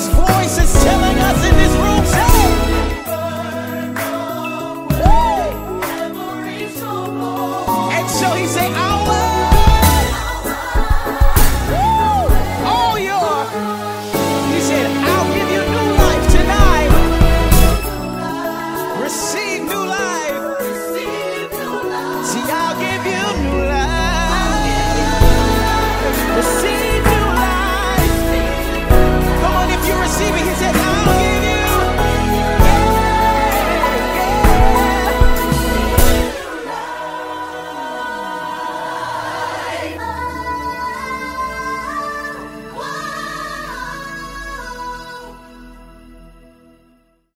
God's voice is telling us in this room, say. And so he said, our Receive new life. See, I'll give you new life.